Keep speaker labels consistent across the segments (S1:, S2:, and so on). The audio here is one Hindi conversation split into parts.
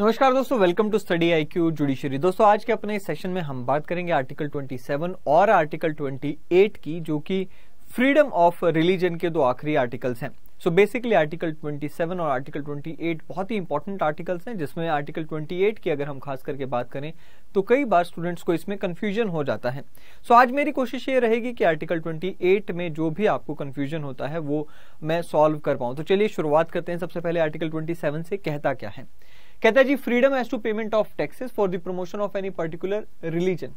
S1: नमस्कार दोस्तों welcome to Study I Q judiciary दोस्तों, आज के अपने सेशन में हम बात करेंगे आर्टिकल 27 और आर्टिकल 28 की, जो कि फ्रीडम ऑफ़ रिलीजन के दो आखिरी आर्टिकल्स हैं। सो बेसिकली आर्टिकल 27 और आर्टिकल 28 बहुत ही इंपॉर्टेंट आर्टिकल्स हैं, जिसमें आर्टिकल 28 की अगर हम खास करके बात करें तो कई बार स्टूडेंट्स को इसमें कंफ्यूजन हो जाता है। सो so, आज मेरी कोशिश ये रहेगी कि आर्टिकल 28 में जो भी आपको कंफ्यूजन होता है, वो मैं सॉल्व कर पाऊँ। तो चलिए शुरुआत करते हैं सबसे पहले आर्टिकल 27 से, कहता क्या है? कहता है, जी freedom as to payment of taxes for the promotion of any particular religion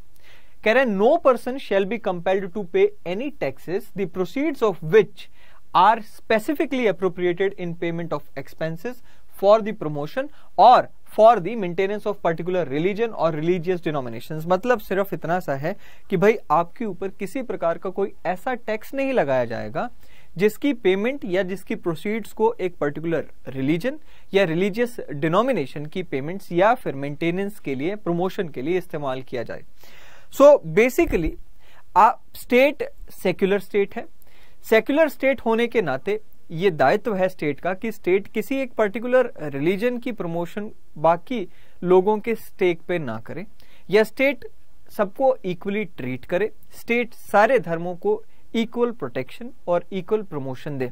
S1: कह रहे no person shall be compelled to pay any taxes the proceeds of which are specifically appropriated in payment of expenses for the promotion or for the maintenance of particular religion or religious denomination मतलब सिर्फ़ इतना सा है कि भाई, आपके ऊपर किसी प्रकार का कोई ऐसा टैक्स नहीं लगाया जाएगा जिसकी पेमेंट या जिसकी प्रोसीड्स को एक पर्टिकुलर रिलीजन या रिलीजियस डिनोमिनेशन की पेमेंट्स या फिर मेंटेनेंस के लिए प्रमोशन के लिए इस्तेमाल किया जाए। So basically state secular state है। सेक्युलर स्टेट होने के नाते ये दायित्व है स्टेट का कि स्टेट किसी एक पर्टिकुलर रिलीजन की प्रमोशन बाकी लोगों के स्टेक पे ना करे। या स्टेट सबको इक्वली ट्रीट करे। स्टेट सारे धर्मों को इक्वल प्रोटेक्शन और इक्वल प्रमोशन दे।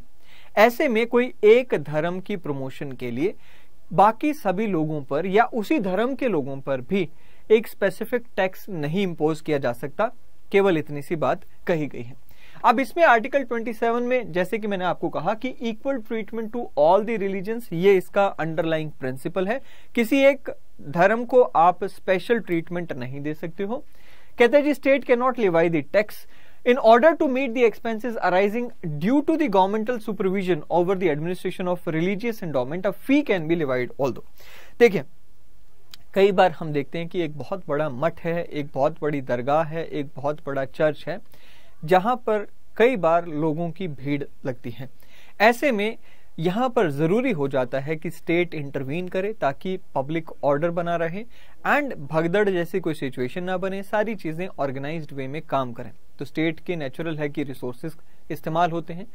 S1: ऐसे में कोई एक धर्म की प्रमोशन के लिए बाकी सभी लोगों पर या उसी धर्म के लोगों पर भी एक स्पेसिफिक टैक्स नहीं इंपोज किया जा सकता, केवल इतनी सी बात कही गई है। अब इसमें आर्टिकल 27 में जैसे कि मैंने आपको कहा कि equal treatment to all the religions ये इसका अंडरलाइंग प्रिंसिपल है। किसी एक धर्म को आप स्पेशल ट्रीटमेंट नहीं दे सकते हो। कहते हैं जी state can not levy the tax in order to meet the expenses arising due to the governmental supervision over the administration of religious endowment a fee can be levied although देखिए कई बार हम देखते हैं कि एक बहुत बड़ा मठ है एक बहुत बड़ी दरगाह है एक बहुत बड़ा चर्च है जहाँ पर कई बार लोगों की भीड़ लगती है ऐसे में यहाँ पर ज़रूरी हो जाता है कि स्टेट इंटरवीन करे ताकि पब्लिक ऑर्डर बना रहे एंड भगदड़ जैसी कोई सिचुएशन ना बने, सारी चीज़ें ऑर्गेनाइज्ड वे में काम करें। तो स्टेट के नेचुरल है कि रिसोर्सेज इस्तेमाल होते हैं।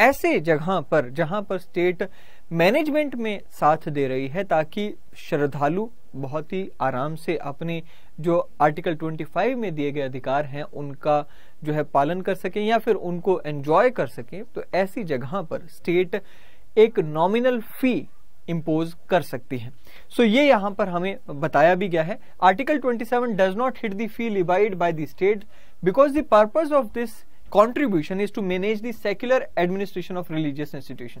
S1: ऐसे जगह पर, जहाँ पर स्टेट मैनेजमेंट में साथ दे रही है ताकि श्रद्धालु बहुत ही आराम से अपने जो आर्टिकल 25 में दिए गए अधिकार हैं, उनका जो है पालन कर सकें या फिर उनको एंजॉय कर सकें। तो ऐसी जगह पर स्टेट एक नॉमिनल फ़ी इंपोज कर सकती है। सो so, ये यहाँ पर हमें बताया भी गया है। Article 27 seven does not hit the fee levied by the state because the purpose of this contribution is to manage दुलर administration of religious institution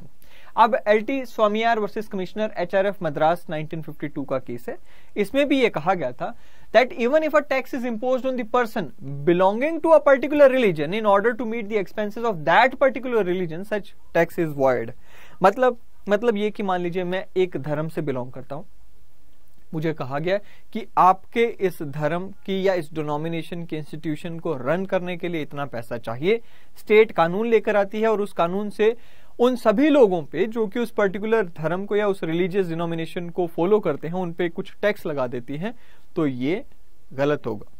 S1: अब L T Swamiar versus commissioner H R F Madras nineteen fifty two का केस है। इसमें भी यह कहा गया था that even if a tax is impose on persons belonging to a particular religion in order to meet the expenses of that particular religion such tax is void मतलब मतलब ये कि मान लीजिए मैं एक धर्म से बिलोंग करता हूँ। मुझे कहा गया कि आपके इस धर्म की या इस डिनोमिनेशन के इंस्टीट्यूशन को रन करने के लिए इतना पैसा चाहिए। स्टेट कानून लेकर आती है और उस कानून से उन सभी लोगों पे जो कि उस पर्टिकुलर धर्म को या उस रिलीजियस डिनोमिनेशन को फॉलो करते हैं, उन पे कुछ टैक्स लगा देती है तो ये गलत होगा।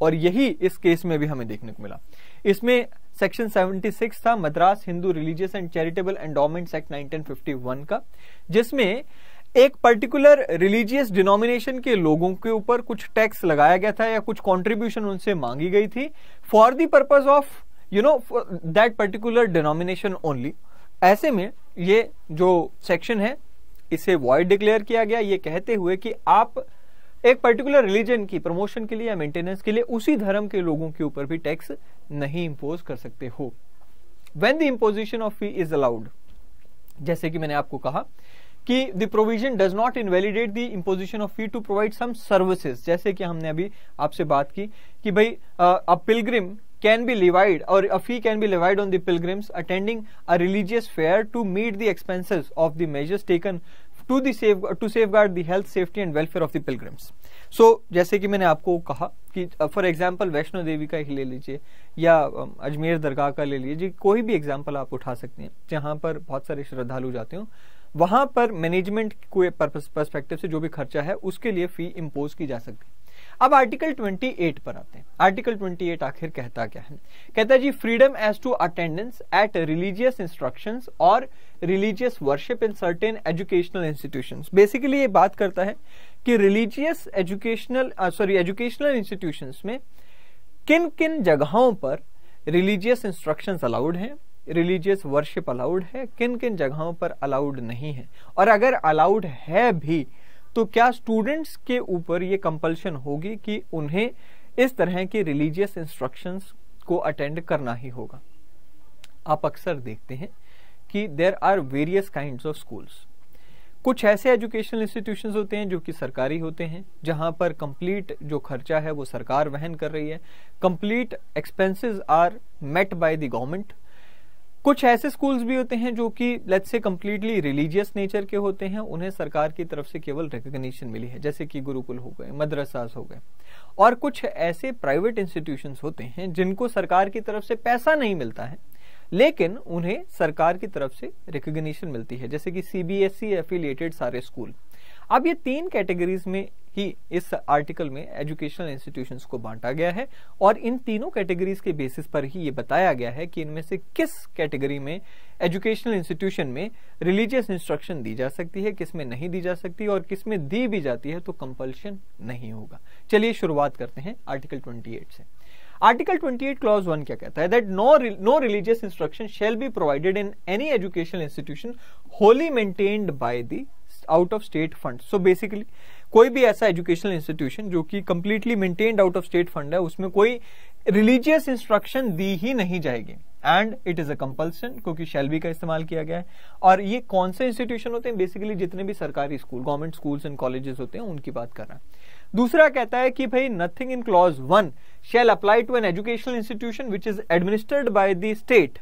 S1: और यही इस केस में भी हमें देखने को मिला। इसमें सेक्शन 76 था, Madras Hindu religious and charitable endowments act 1951 का, जिसमें एक पर्टिकुलर रिलीजियस डिनोमिनेशन के लोगों के ऊपर कुछ टैक्स लगाया गया था या कुछ कंट्रीब्यूशन उनसे मांगी गई थी for the purpose of you know that particular denomination only ऐसे में ये जो सेक्शन है, इसे वॉइड डिक्लेयर किया गया। ये कहते हुए कि आप एक पर्टिकुलर रिलीजन की प्रमोशन के लिए या मेंटेनेंस के लिए उसी धर्म के लोगों के ऊपर भी टैक्स नहीं इंपोज कर सकते हो। When the imposition of fee is allowed जैसे कि मैंने आपको कहा कि the provision does not invalidate the imposition of fee to provide some services जैसे कि हमने अभी आपसे बात की कि भाई, a pilgrim can be levied or a fee can be levied on the pilgrims attending a religious fair to meet the expenses of the measures taken to the save to safeguard the health safety and welfare of the pilgrims so जैसे कि मैंने आपको कहा कि फॉर एग्ज़ाम्पल वैष्णो देवी का ही ले लीजिए, या अजमेर दरगाह का ले लीजिए, कोई भी एग्ज़ाम्पल आप उठा सकते हैं, जहाँ पर बहुत सारे श्रद्धालु जाते हो, वहाँ पर मैनेजमेंट को परस्पेक्टिव से जो भी खर्चा है, उसके लिए फ़ी इम्पोज की जा सकती है। अब आर्टिकल 28 पर आते हैं। आर्टिकल 28 आखिर कहता क्या है? कहता है जी freedom as to attendance at religious instructions or religious worship in certain educational institution basically ये बात करता है कि religious educational sorry educational institution में किन किन जगहों पर रिलीजियस इंस्ट्रक्शन अलाउड हैं रिलीजियस वर्शिप अलाउड है, किन किन जगहों पर अलाउड नहीं है। और अगर अलाउड है भी तो क्या स्टूडेंट्स के ऊपर ये कंपल्शन होगी कि उन्हें इस तरह के रिलीजियस इंस्ट्रक्शंस को अटेंड करना ही होगा? आप अक्सर देखते हैं कि there are various kind of schools कुछ ऐसे एजुकेशनल इंस्टीट्यूशंस होते हैं जो कि सरकारी होते हैं, जहाँ पर कंप्लीट जो खर्चा है वो सरकार वहन कर रही है। Complete expenses are met by the government कुछ ऐसे स्कूल्स भी होते हैं जो कि let's say completely religious nature के होते हैं, उन्हें सरकार की तरफ़ से केवल रिकग्निशन मिली है, जैसे कि गुरुकुल हो गए, मदरसास हो गए। और कुछ ऐसे प्राइवेट इंस्टीट्यूशंस होते हैं जिनको सरकार की तरफ़ से पैसा नहीं मिलता है लेकिन उन्हें सरकार की तरफ़ से रिकग्निशन मिलती है, जैसे कि सीबीएसई एफिलिएटेड सारे स्कूल अब ये तीन कैटेगरीज में ही इस आर्टिकल में एजुकेशनल इंस्टीट्यूशंस को बांटा गया है और इन तीनों कैटेगरीज के बेसिस पर ही ये बताया गया है कि इनमें से किस कैटेगरी में एजुकेशनल इंस्टीट्यूशन में रिलीजियस इंस्ट्रक्शन दी जा सकती है, किसमें नहीं दी जा सकती और किसमें दी भी जाती है तो कंपल्शन नहीं होगा। चलिए शुरुआत करते हैं आर्टिकल 28 से। आर्टिकल 28 क्लॉज वन क्या कहता है? That no no religious instruction shall be provided in any educational institution wholly maintained by the out of state fund so basically कोई भी ऐसा एजुकेशनल इंस्टीट्यूशन जो कि completely maintained out of state fund है, उसमें कोई रिलीजियस इंस्ट्रक्शन दी ही नहीं जाएगी। And it is a compulsion क्योंकि शेल्बी का इस्तेमाल किया गया है। और ये कौन से इंस्टीट्यूशन होते हैं? बेसिकली जितने भी सरकारी school government schools and colleges होते हैं, उनकी बात कर रहा है। दूसरा कहता है कि भाई nothing in clause one shall apply to an educational institution which is administered by the state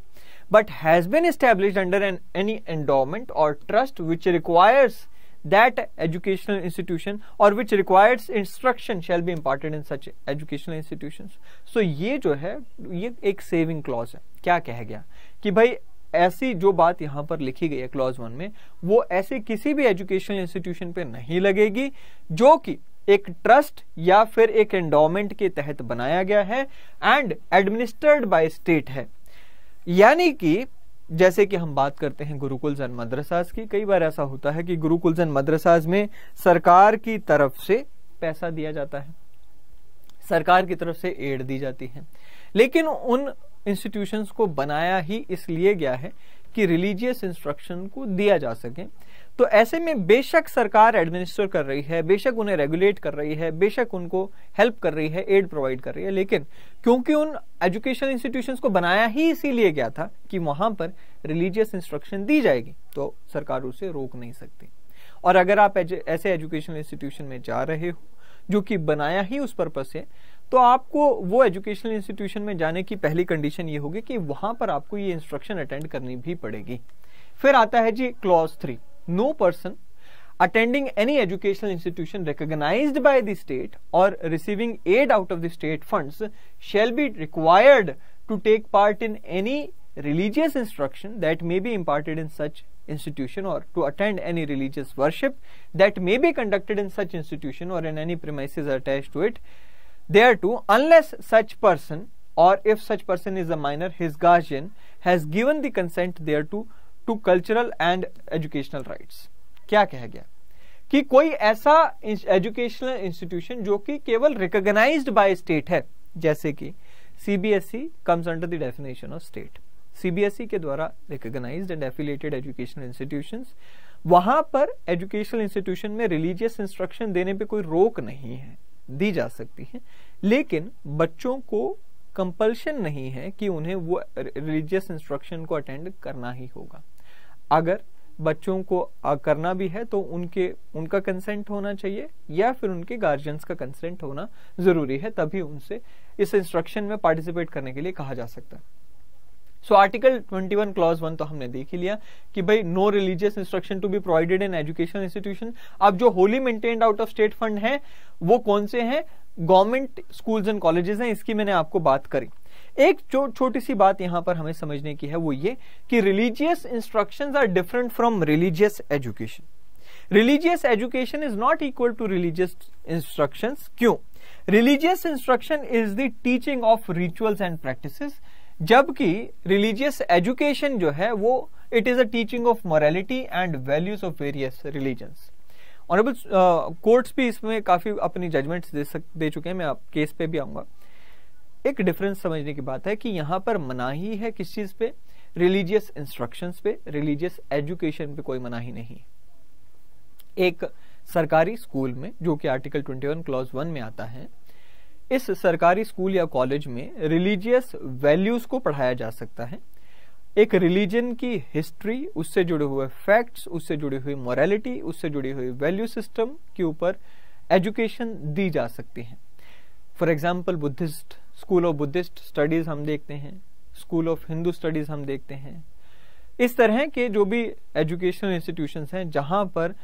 S1: but has been establish under an any endowment or trust which requires that educational institution or which requires instruction shall be important in such educational institution so ये जो है, ये एक सेविंग क्लॉज है। क्या कह गया? कि भाई, ऐसी जो बात यहाँ पर लिखी गई है क्लॉज वन में, वो ऐसे किसी भी एजुकेशनल इंस्टीट्यूशन पे नहीं लगेगी, जो कि एक ट्रस्ट या फिर एक एंडोमेंट के तहत बनाया गया है एंड एडमिनिस्टर्ड बाय स्टेट है। यानी कि, जैसे कि हम बात करते हैं गुरुकुल एंड मदरसाज की, कई बार ऐसा होता है कि गुरुकुल एंड मदरसाज में सरकार की तरफ़ से पैसा दिया जाता है। सरकार की तरफ़ से एड दी जाती है। लेकिन उन इंस्टीट्यूशंस को बनाया ही इसलिए गया है कि रिलीजियस इंस्ट्रक्शन को दिया जा सके। तो ऐसे में बेशक सरकार एडमिनिस्टर कर रही है, बेशक उन्हें रेगुलेट कर रही है, बेशक उनको हेल्प कर रही है एड प्रोवाइड कर रही है, लेकिन क्योंकि उन एजुकेशन इंस्टीट्यूशंस को बनाया ही इसीलिए गया था कि वहाँ पर रिलीजियस इंस्ट्रक्शन दी जाएगी तो सरकार उसे रोक नहीं सकती। और अगर आप ऐसे एजुकेशनल इंस्टीट्यूशन में जा रहे हो, जो कि बनाया ही उस पर्पज से तो आपको वो एजुकेशनल इंस्टीट्यूशन में जाने की पहली कंडीशन ये होगी कि वहाँ पर आपको ये इंस्ट्रक्शन अटेंड करनी भी पड़ेगी। फिर आता है जी clause three no person attending any educational institution recognized by the state or receiving aid out of the state funds shall be required to take part in any religious instruction that may be imparted in such institution or to attend any religious worship that may be conducted in such institution or in any premises attached to it. Thereto unless such person or if such person is a minor his guardian has given the consent thereto to cultural and educational rights क्या कहा गया? कि कोई ऐसा एजुकेशनल इंस्टीट्यूशन जो कि केवल रिकॉग्नाइज्ड बाय स्टेट है, जैसे कि CBSE comes under the definition of state CBSE के द्वारा recognized and affiliated educational institutions वहाँ पर एजुकेशनल इंस्टीट्यूशन में रिलीजियस इंस्ट्रक्शन देने पे कोई रोक नहीं है, दी जा सकती है। लेकिन बच्चों को कंपल्शन नहीं है कि उन्हें वो रिलीजियस इंस्ट्रक्शन को अटेंड करना ही होगा। अगर बच्चों को करना भी है तो उनके, उनका कंसेंट होना चाहिए या फिर उनके गार्जियंस का कंसेंट होना ज़रूरी है, तभी उनसे इस इंस्ट्रक्शन में पार्टिसिपेट करने के लिए कहा जा सकता है। सो आर्टिकल 21 क्लॉज वन तो हमने देख ही लिया कि भाई no religious instruction to be provided in education institution अब जो wholly maintained out of state fund है, वो कौन से हैं? गवर्नमेंट स्कूल्स एंड कॉलेजेस हैं, इसकी मैंने आपको बात करी। एक जो छोटी सी बात यहाँ पर हमें समझने की है वो ये कि religious instructions are different from religious education religious education is not equal to religious instruction क्यों? Religious instruction is the teaching of rituals and practices जबकि रिलीजियस एजुकेशन जो है वो it is a teaching of morality and values of various religions honourable courts भी इसमें काफ़ी अपनी जजमेंट्स दे सक, दे चुके हैं, मैं आप केस पे भी आऊँगा। एक डिफरेंस समझने की बात है कि यहाँ पर मनाही है किस चीज़ पे? रिलीजियस इंस्ट्रक्शंस पे रिलीजियस एजुकेशन पे कोई मनाही नहीं। एक सरकारी स्कूल में, जो कि आर्टिकल 21 क्लॉज वन में आता है, इस सरकारी स्कूल या कॉलेज में रिलीजियस वैल्यूज़ को पढ़ाया जा सकता है। एक रिलीजन की हिस्ट्री उससे जुड़े हुए फैक्ट्स उससे जुड़ी हुई मोरालिटी उससे जुड़ी हुई वैल्यू सिस्टम के ऊपर एजुकेशन दी जा सकती है। For example Buddhist school of Buddhist studies हम देखते हैं स्कूल ऑफ़ हिंदू स्टडीज़ हम देखते हैं। इस तरह के जो भी एजुकेशनल इंस्टीट्यूशन हैं जहाँ पर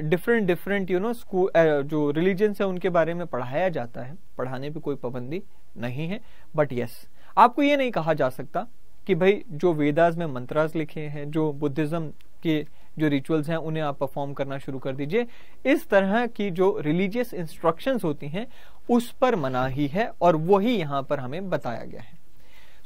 S1: different different you know school जो रिलीजन्स है उनके बारे में पढ़ाया जाता है। पढ़ाने पे कोई पाबंदी नहीं है बट यस yes, आपको ये नहीं कहा जा सकता कि भाई जो वेदास में मंत्रास लिखे हैं जो बुद्धिज्म के जो रिचुअल्स हैं उन्हें आप परफॉर्म करना शुरू कर दीजिए। इस तरह की जो रिलीजियस इंस्ट्रक्शंस होती हैं उस पर मनाही है और वही यहाँ पर हमें बताया गया है।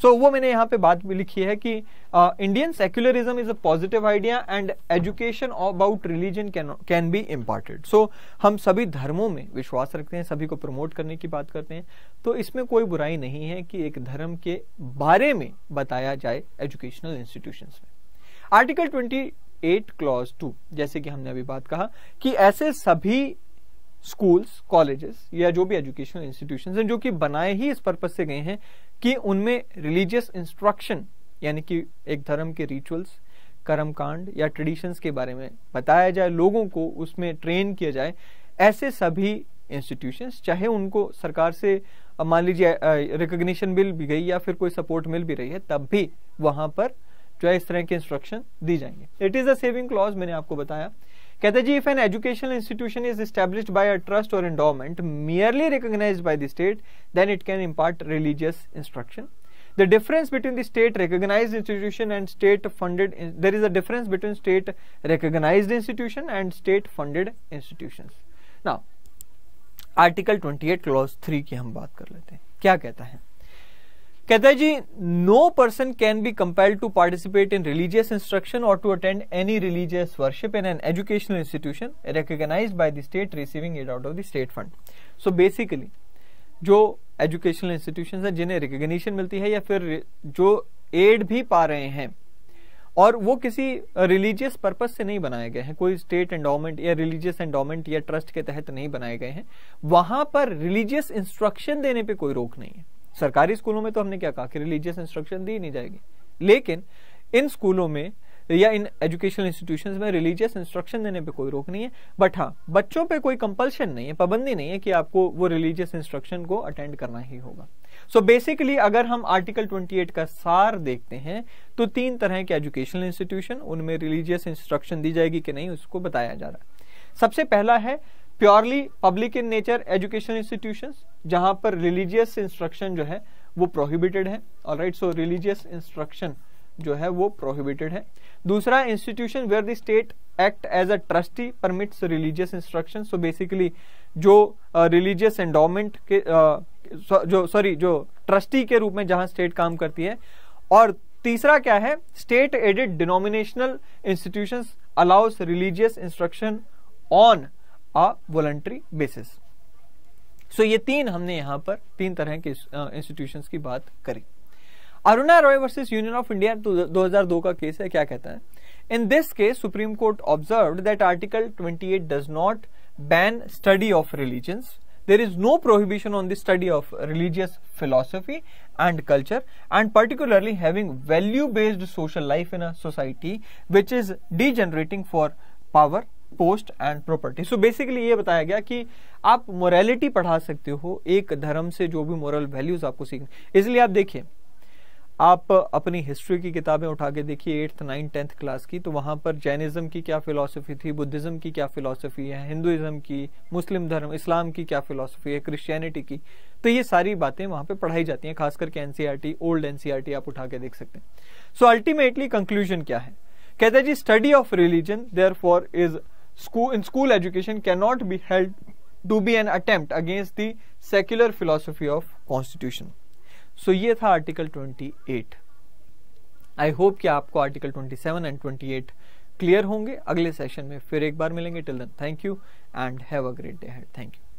S1: सो so, वो मैंने यहाँ पे बात भी लिखी है कि Indian secularism is a positive idea and education about religion can be important so हम सभी धर्मों में विश्वास रखते हैं सभी को प्रमोट करने की बात करते हैं। तो इसमें कोई बुराई नहीं है कि एक धर्म के बारे में बताया जाए एजुकेशनल इंस्टीट्यूशन में। Article twenty eight clause two जैसे कि हमने अभी बात कहा कि ऐसे सभी स्कूल्स कॉलेजेस या जो भी एजुकेशनल इंस्टीट्यूशन हैं, जो कि बनाए ही इस पर्पज से गए हैं कि उनमें रिलीजियस इंस्ट्रक्शन यानी कि एक धर्म के रिचुअल्स कर्म कांड या ट्रेडिशंस के बारे में बताया जाए, लोगों को उसमें ट्रेन किया जाए, ऐसे सभी इंस्टीट्यूशंस चाहे उनको सरकार से मान लीजिए रिकोगशन मिल भी गई या फिर कोई सपोर्ट मिल भी रही है, तब भी वहाँ पर जो है इस तरह के इंस्ट्रक्शन दी जाएँगे। It is a saving clause मैंने आपको बताया। कहते जी if an educational institution is established by a trust और endowment merely recognised by the state then it can impart religious instruction the difference between the state recognized institution and state funded there is a difference between state recognized institution and state funded institutions now article 28 clause 3 की हम बात कर लेते हैं क्या कहता है कहता है जी no person can be compelled to participate in religious instruction or to attend any religious worship in an educational institution recognize by the state receiving it out of the state fund so basically जो एजुकेशनल इंस्टीट्यूशन है, जिन्हें रिकॉग्निशन मिलती है या फिर जो एड भी पा रहे हैं, और वो किसी रिलीजियस पर्पज से नहीं बनाए गए हैं, कोई स्टेट एंडोमेंट या रिलीजियस एंडोमेंट या ट्रस्ट के तहत नहीं बनाए गए हैं, वहाँ पर रिलीजियस इंस्ट्रक्शन देने पे कोई रोक नहीं है। सरकारी स्कूलों में तो हमने क्या कहा कि रिलीजियस इंस्ट्रक्शन दी नहीं जाएगी। लेकिन इन स्कूलों में या इन एजुकेशनल इंस्टीट्यूशंस में रिलीजियस इंस्ट्रक्शन देने पे कोई रोक नहीं है। बट हाँ बच्चों पे कोई कंपल्शन नहीं है, पाबंदी नहीं है कि आपको वो रिलीजियस इंस्ट्रक्शन को अटेंड करना ही होगा। सो so बेसिकली अगर हम आर्टिकल 28 का सार देखते हैं तो तीन तरह के एजुकेशनल इंस्टीट्यूशन उनमें रिलीजियस इंस्ट्रक्शन दी जाएगी कि नहीं, उसको बताया जा रहा है। सबसे पहला है purely public in nature education institution जहाँ पर रिलीजियस इंस्ट्रक्शन जो है वो प्रोहिबिटेड है। और राइट सो रिलीजियस इंस्ट्रक्शन जो है वो प्रोहिबिटेड है। दूसरा institution where the state act as a trustee permits religious instruction so basically जो रिलीजियस uh, एंडोमेंट के uh, जो सॉरी जो ट्रस्टी के रूप में जहाँ स्टेट काम करती है। और तीसरा क्या है? State aided denominational institution allows religious instruction on a voluntary basis so ये तीन हमने यहाँ पर तीन तरह के इंस्टीट्यूशंस की बात करी Aruna Roy versus union of India 2002 का केस है क्या कहता है in this case supreme court observe that article 28 does not ban study of religions there is no prohibition on the study of religious philosophy and culture and particularly having value based social life in a society which is degenerating for power post and property so basically ये बताया गया कि आप मोरालिटी पढ़ा सकते हो, एक धर्म से जो भी मोरल वैल्यूज़ आपको सीखने इसलिए आप देखिए, आप अपनी हिस्ट्री की किताबें उठा के देखिए एट्थ नाइन टेंथ क्लास की तो वहाँ पर जैनिज्म की क्या फिलोसफी थी बुद्धिज्म की क्या फिलोसफी है हिंदुइज्म की मुस्लिम धर्म इस्लाम की क्या फिलोसफी है क्रिश्चियनिटी की। तो ये सारी बातें वहाँ पे पढ़ाई जाती हैं खास करके एनसीआरटी ओल्ड एनसीआरटी आप उठा के देख सकते हैं। सो अल्टीमेटली कंक्लूजन क्या है? कहते हैं जी study of religion there is school in school education cannot be held to be an attempt against the secular philosophy of constitution so ye tha article 28 I hope कि आपको आर्टिकल 27 एंड 28 क्लियर होंगे अगले सेशन में फिर एक बार मिलेंगे till then thank you and have a great day thank you